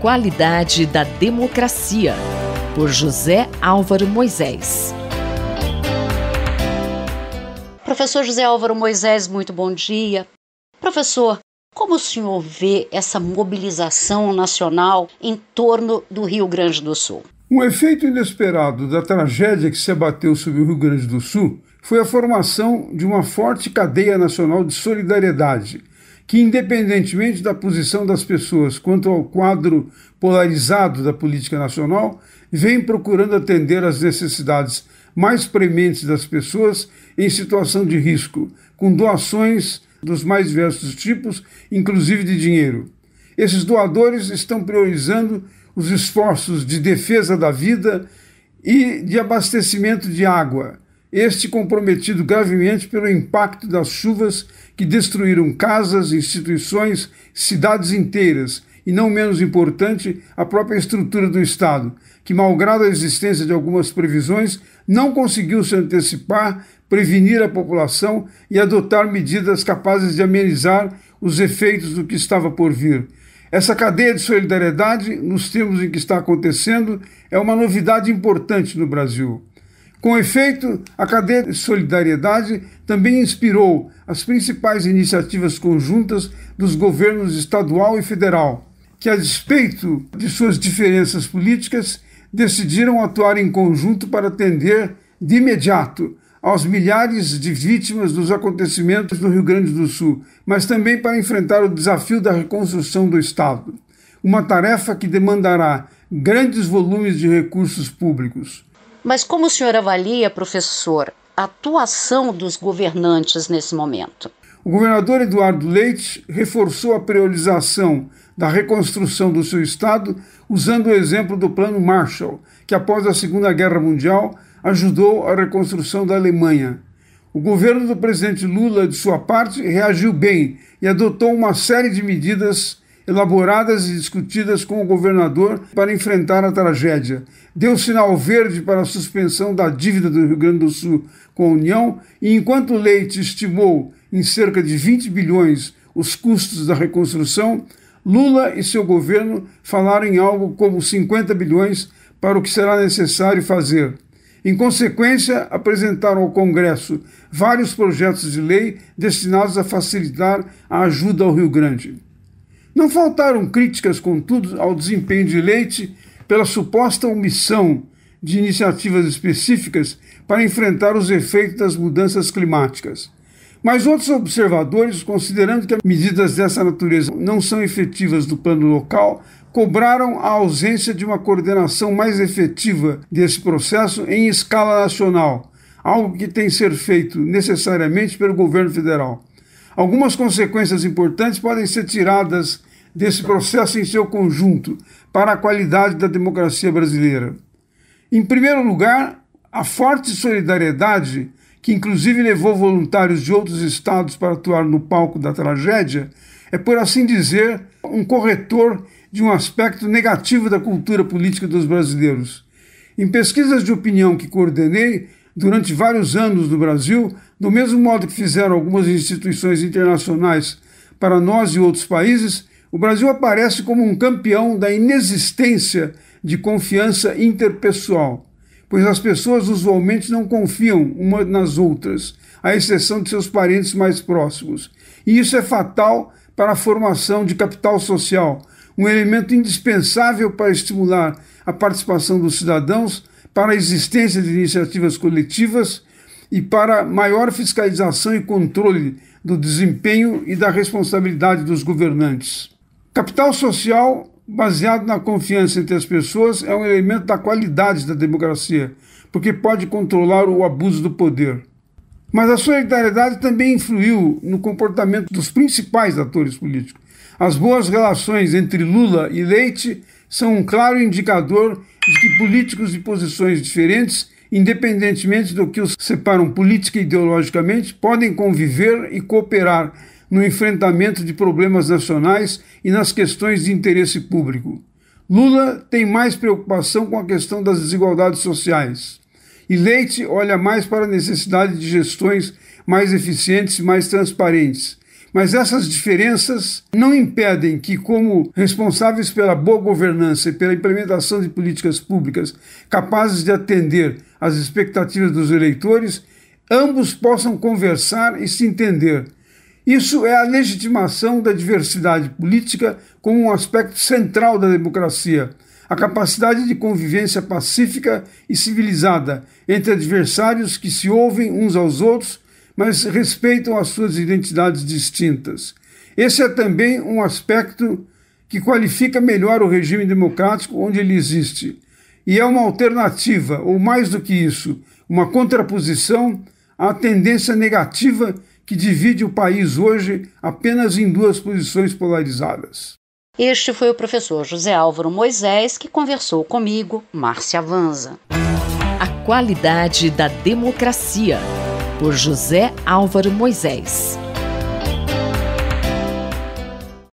qualidade da democracia, por José Álvaro Moisés. Professor José Álvaro Moisés, muito bom dia. Professor, como o senhor vê essa mobilização nacional em torno do Rio Grande do Sul? Um efeito inesperado da tragédia que se abateu sobre o Rio Grande do Sul foi a formação de uma forte cadeia nacional de solidariedade, que, independentemente da posição das pessoas quanto ao quadro polarizado da política nacional, vem procurando atender às necessidades mais prementes das pessoas em situação de risco, com doações dos mais diversos tipos, inclusive de dinheiro. Esses doadores estão priorizando os esforços de defesa da vida e de abastecimento de água, este comprometido gravemente pelo impacto das chuvas que destruíram casas, instituições, cidades inteiras e, não menos importante, a própria estrutura do Estado, que, malgrado a existência de algumas previsões, não conseguiu se antecipar, prevenir a população e adotar medidas capazes de amenizar os efeitos do que estava por vir. Essa cadeia de solidariedade, nos termos em que está acontecendo, é uma novidade importante no Brasil. Com efeito, a cadeia de solidariedade também inspirou as principais iniciativas conjuntas dos governos estadual e federal, que, a despeito de suas diferenças políticas, decidiram atuar em conjunto para atender de imediato aos milhares de vítimas dos acontecimentos no Rio Grande do Sul, mas também para enfrentar o desafio da reconstrução do Estado. Uma tarefa que demandará grandes volumes de recursos públicos. Mas como o senhor avalia, professor, a atuação dos governantes nesse momento? O governador Eduardo Leite reforçou a priorização da reconstrução do seu estado usando o exemplo do Plano Marshall, que após a Segunda Guerra Mundial ajudou a reconstrução da Alemanha. O governo do presidente Lula, de sua parte, reagiu bem e adotou uma série de medidas elaboradas e discutidas com o governador para enfrentar a tragédia. Deu sinal verde para a suspensão da dívida do Rio Grande do Sul com a União, e enquanto Leite estimou em cerca de 20 bilhões os custos da reconstrução, Lula e seu governo falaram em algo como 50 bilhões para o que será necessário fazer. Em consequência, apresentaram ao Congresso vários projetos de lei destinados a facilitar a ajuda ao Rio Grande. Não faltaram críticas, contudo, ao desempenho de Leite pela suposta omissão de iniciativas específicas para enfrentar os efeitos das mudanças climáticas. Mas outros observadores, considerando que medidas dessa natureza não são efetivas do plano local, cobraram a ausência de uma coordenação mais efetiva desse processo em escala nacional, algo que tem que ser feito necessariamente pelo governo federal. Algumas consequências importantes podem ser tiradas desse processo em seu conjunto para a qualidade da democracia brasileira. Em primeiro lugar, a forte solidariedade, que inclusive levou voluntários de outros estados para atuar no palco da tragédia, é, por assim dizer, um corretor de um aspecto negativo da cultura política dos brasileiros. Em pesquisas de opinião que coordenei durante vários anos no Brasil, do mesmo modo que fizeram algumas instituições internacionais para nós e outros países, o Brasil aparece como um campeão da inexistência de confiança interpessoal, pois as pessoas usualmente não confiam umas nas outras, à exceção de seus parentes mais próximos. E isso é fatal para a formação de capital social, um elemento indispensável para estimular a participação dos cidadãos, para a existência de iniciativas coletivas e para maior fiscalização e controle do desempenho e da responsabilidade dos governantes. Capital social baseado na confiança entre as pessoas é um elemento da qualidade da democracia, porque pode controlar o abuso do poder. Mas a solidariedade também influiu no comportamento dos principais atores políticos. As boas relações entre Lula e Leite são um claro indicador de que políticos de posições diferentes, independentemente do que os separam política e ideologicamente, podem conviver e cooperar no enfrentamento de problemas nacionais e nas questões de interesse público. Lula tem mais preocupação com a questão das desigualdades sociais. E Leite olha mais para a necessidade de gestões mais eficientes e mais transparentes, Mas essas diferenças não impedem que, como responsáveis pela boa governança e pela implementação de políticas públicas capazes de atender às expectativas dos eleitores, ambos possam conversar e se entender. Isso é a legitimação da diversidade política como um aspecto central da democracia, a capacidade de convivência pacífica e civilizada entre adversários que se ouvem uns aos outros mas respeitam as suas identidades distintas. Esse é também um aspecto que qualifica melhor o regime democrático onde ele existe. E é uma alternativa, ou mais do que isso, uma contraposição à tendência negativa que divide o país hoje apenas em duas posições polarizadas. Este foi o professor José Álvaro Moisés que conversou comigo, Márcia Vanza. A qualidade da democracia por José Álvaro Moisés.